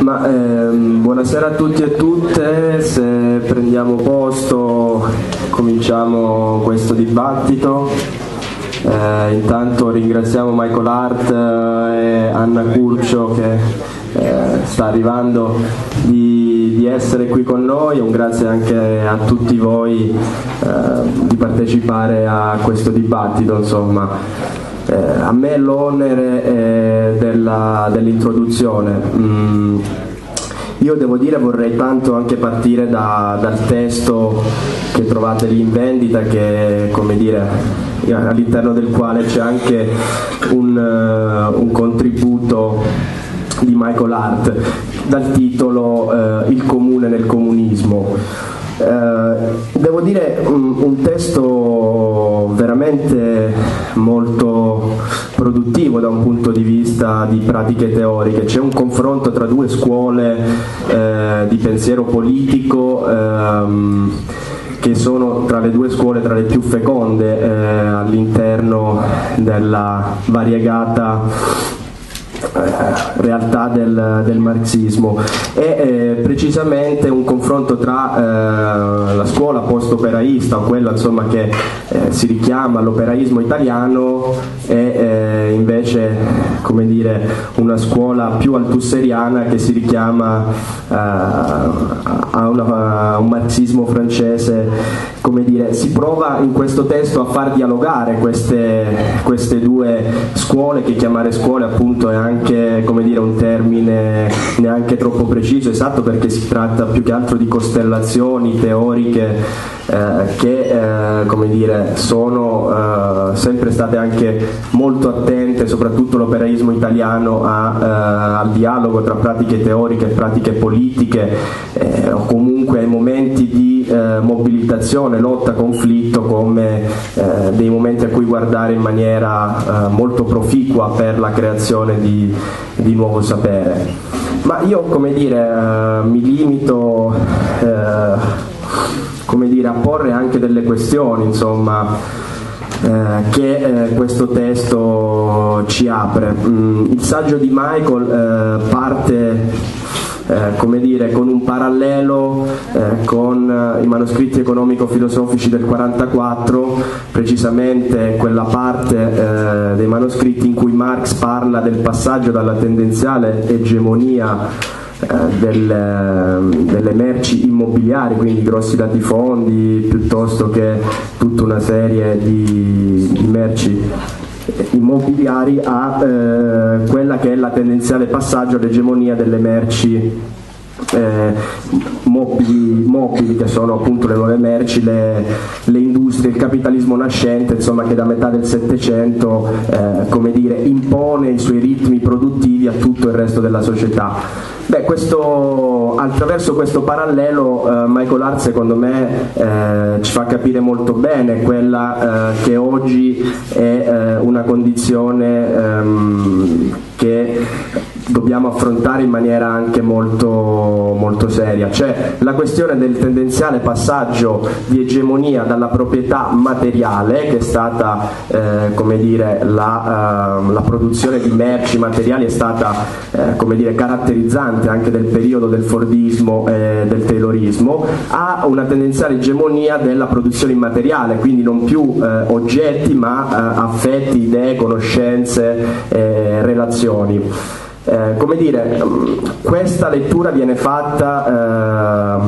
Ma, ehm, buonasera a tutti e tutte, se prendiamo posto cominciamo questo dibattito. Eh, intanto ringraziamo Michael Hart eh, e Anna Curcio che eh, sta arrivando di, di, essere qui con noi, un grazie anche a tutti voi eh, di partecipare a questo dibattito. Insomma. Eh, a me l'onere eh, della, dell'introduzione. Mm, io devo dire vorrei tanto anche partire da, dal testo che trovate lì in vendita che come dire all'interno del quale c'è anche un, uh, un contributo di Michael Hart dal titolo uh, Il comune nel comunismo. Uh, devo dire un, un testo veramente molto produttivo da un punto di vista di pratiche teoriche, c'è un confronto tra due scuole eh, di pensiero politico ehm, che sono tra le due scuole tra le più feconde eh, all'interno della variegata eh, realtà del, del, marxismo. E eh, precisamente un confronto tra eh, la scuola post-operaista o quella insomma, che eh, si richiama all'operaismo italiano e eh, invece come dire, una scuola più altusseriana che si richiama a, una, a un marxismo francese come dire, si prova in questo testo a far dialogare queste, queste due scuole che chiamare scuole appunto è anche come dire, un termine neanche troppo preciso, esatto perché si tratta più che altro di costellazioni teoriche eh, che eh, dire, sono eh, sempre state anche molto attente, soprattutto l'operaismo italiano, a, eh, al dialogo tra pratiche teoriche e pratiche politiche eh, o comunque ai momenti di mobilitazione, lotta, conflitto come dei momenti a cui guardare in maniera molto proficua per la creazione di, di nuovo sapere. Ma io come dire mi limito come dire, a porre anche delle questioni insomma, eh, che eh, questo testo ci apre. Mm, il saggio di Michael eh, parte eh, come dire, con un parallelo eh, con eh, i manoscritti economico-filosofici del 44, precisamente quella parte eh, dei manoscritti in cui Marx parla del passaggio dalla tendenziale egemonia eh, delle, delle, merci immobiliari, quindi grossi latifondi piuttosto che tutta una serie di merci immobiliari a eh, quella che è la tendenziale passaggio all'egemonia delle merci eh, mobili, mobili, che sono appunto le nuove merci, le, le, industrie, il capitalismo nascente, insomma che da metà del Settecento eh, impone i suoi ritmi produttivi a tutto il resto della società. Beh, questo, attraverso questo parallelo eh, Michael Hart secondo me eh, ci fa capire molto bene quella eh, che oggi è eh, una condizione ehm, che dobbiamo affrontare in maniera anche molto, molto seria, cioè la questione del tendenziale passaggio di egemonia dalla proprietà materiale, che è stata eh, dire, la, uh, la, produzione di merci materiali è stata eh, dire, caratterizzante anche del periodo del Fordismo e del Taylorismo, a una tendenziale egemonia della produzione immateriale, quindi non più eh, oggetti ma eh, affetti, idee, conoscenze, eh, relazioni. Eh, come dire, questa lettura viene fatta eh,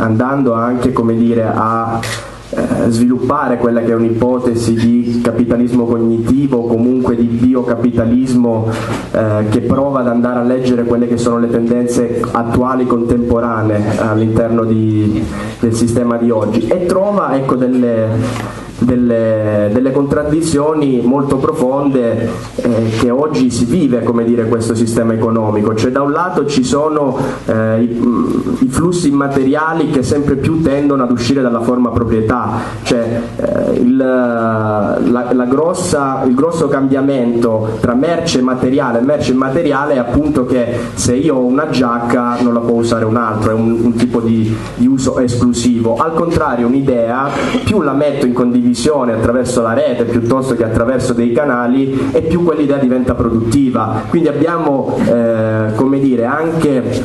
andando anche dire, a eh, sviluppare quella che è un'ipotesi di capitalismo cognitivo o comunque di biocapitalismo eh, che prova ad andare a leggere quelle che sono le tendenze attuali contemporanee all'interno di, del sistema di oggi. E trova ecco, delle delle, delle contraddizioni molto profonde eh, che oggi si vive come dire, questo sistema economico, cioè da un lato ci sono eh, i, mm, i, flussi immateriali che sempre più tendono ad uscire dalla forma proprietà, cioè eh, il, la, la grossa, il grosso cambiamento tra merce materiale e merce immateriale è appunto che se io ho una giacca non la può usare un altro, è un, un tipo di, di uso esclusivo, al contrario un'idea più la metto in condivisione condivisione attraverso la rete piuttosto che attraverso dei canali e più quell'idea diventa produttiva. Quindi abbiamo eh, come dire, anche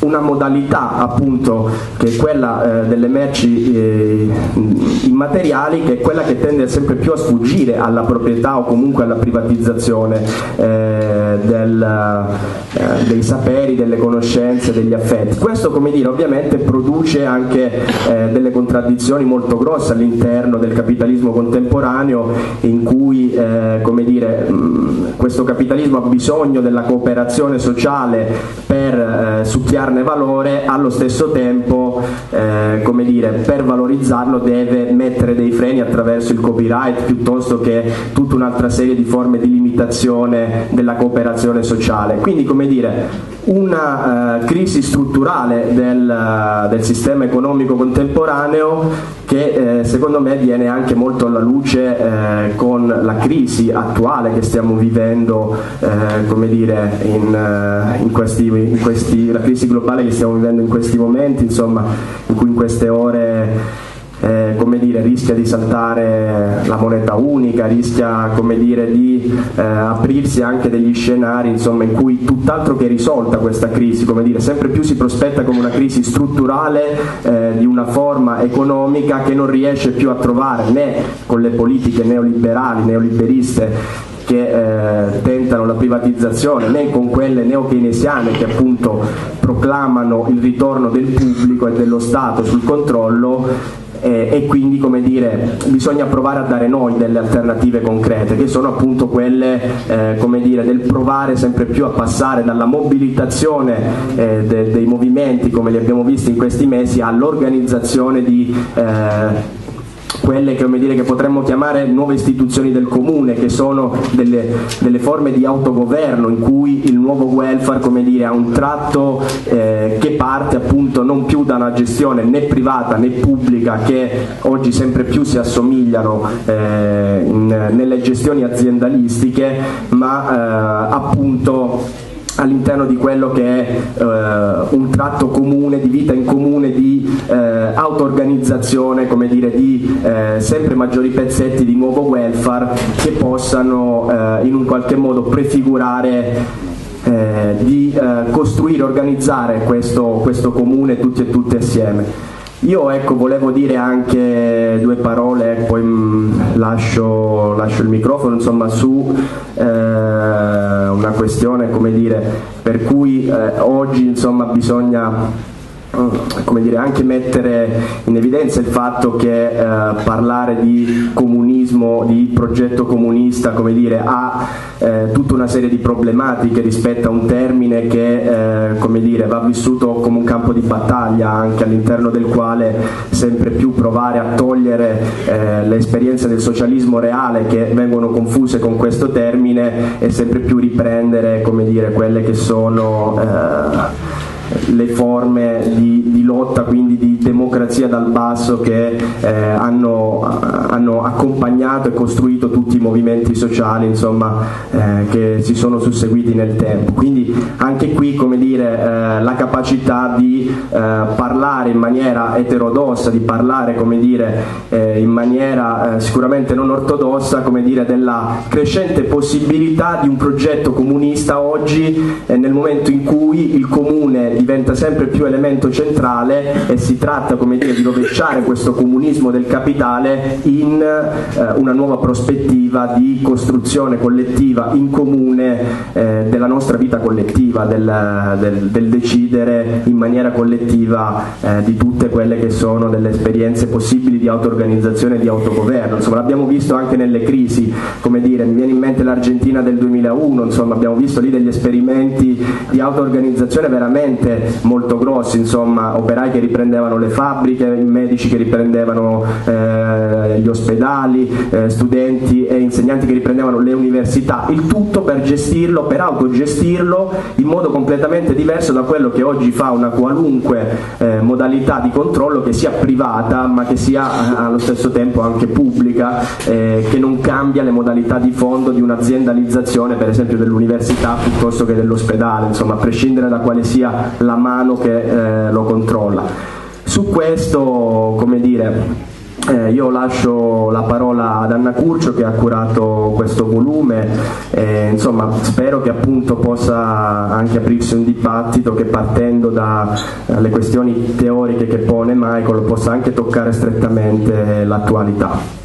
una modalità appunto che è quella eh, delle merci eh, immateriali che è quella che tende sempre più a sfuggire alla proprietà o comunque alla privatizzazione eh, del, eh, dei saperi, delle conoscenze, degli affetti. Questo come dire ovviamente produce anche eh, delle contraddizioni molto grosse all'interno del capitalismo contemporaneo in cui eh, come dire, mh, questo capitalismo ha bisogno della cooperazione sociale per succhiare darne valore, allo stesso tempo eh, come dire, per valorizzarlo deve mettere dei freni attraverso il copyright piuttosto che tutta un'altra serie di forme di limitazione della cooperazione sociale. Quindi come dire, una uh, crisi strutturale del, uh, del, sistema economico contemporaneo che eh, secondo me viene anche molto alla luce eh, con la crisi attuale che stiamo vivendo, eh, come dire, in, eh, in, questi, in questi, la crisi globale che stiamo vivendo in questi momenti, insomma, in cui in queste ore eh, dire, rischia di saltare la moneta unica, rischia dire, di eh, aprirsi anche degli scenari insomma, in cui tutt'altro che risolta questa crisi, dire, sempre più si prospetta come una crisi strutturale eh, di una forma economica che non riesce più a trovare né con le politiche neoliberali, neoliberiste che eh, tentano la privatizzazione né con quelle neo-keynesiane che appunto proclamano il ritorno del pubblico e dello Stato sul controllo eh, e quindi come dire, bisogna provare a dare noi delle alternative concrete che sono appunto quelle eh, come dire, del provare sempre più a passare dalla mobilitazione eh, de- dei movimenti come li abbiamo visti in questi mesi all'organizzazione di eh, quelle dire, che, potremmo chiamare nuove istituzioni del comune, che sono delle, delle forme di autogoverno in cui il nuovo welfare dire, ha un tratto eh, che parte appunto non più da una gestione né privata né pubblica che oggi sempre più si assomigliano eh, in, nelle gestioni aziendalistiche, ma eh, appunto all'interno di quello che è eh, un tratto comune, di vita in comune, di eh, auto-organizzazione, come dire, di eh, sempre maggiori pezzetti di nuovo welfare che possano eh, in un qualche modo prefigurare eh, di eh, costruire, organizzare questo, questo comune tutti e tutte assieme. Io ecco, volevo dire anche due parole, poi mm, lascio, lascio, il microfono insomma, su eh, una questione dire, per cui eh, oggi insomma, bisogna come dire, anche mettere in evidenza il fatto che eh, parlare di comunismo, di progetto comunista, come dire, ha eh, tutta una serie di problematiche rispetto a un termine che eh, come dire, va vissuto come un campo di battaglia, anche all'interno del quale sempre più provare a togliere eh, le esperienze del socialismo reale che vengono confuse con questo termine e sempre più riprendere come dire, quelle che sono eh, le forme di, di, lotta, quindi di democrazia dal basso che eh, hanno, hanno, accompagnato e costruito tutti i movimenti sociali insomma, eh, che si sono susseguiti nel tempo. Quindi anche qui come dire, eh, la capacità di eh, parlare in maniera eterodossa, di parlare come dire, eh, in maniera eh, sicuramente non ortodossa, come dire, della crescente possibilità di un progetto comunista oggi nel momento in cui il comune diventa sempre più elemento centrale e si tratta dire, di rovesciare questo comunismo del capitale in eh, una nuova prospettiva di costruzione collettiva in comune eh, della nostra vita collettiva, del, del, del, decidere in maniera collettiva eh, di tutte quelle che sono delle esperienze possibili di auto-organizzazione e di autogoverno. Insomma, l'abbiamo visto anche nelle crisi, come dire, mi viene in mente l'Argentina del 2001, insomma, abbiamo visto lì degli esperimenti di auto-organizzazione veramente molto grossi, insomma, operai che riprendevano le fabbriche, medici che riprendevano eh, gli ospedali, eh, studenti e insegnanti che riprendevano le università, il tutto per gestirlo, per autogestirlo in modo completamente diverso da quello che oggi fa una qualunque eh, modalità di controllo che sia privata ma che sia eh, allo stesso tempo anche pubblica, eh, che non cambia le modalità di fondo di un'aziendalizzazione per esempio dell'università piuttosto che dell'ospedale, insomma a prescindere da quale sia la mano che eh, lo controlla. Su questo, come dire, Eh, io lascio la parola ad Anna Curcio che ha curato questo volume e insomma spero che appunto possa anche aprirsi un dibattito che partendo dalle questioni teoriche che pone Michael possa anche toccare strettamente l'attualità.